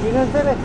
你看这里